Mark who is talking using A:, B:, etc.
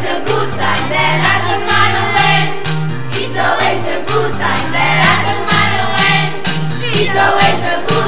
A: always a good time that I don't matter when. It's always a good time that I don't matter when. It's always a good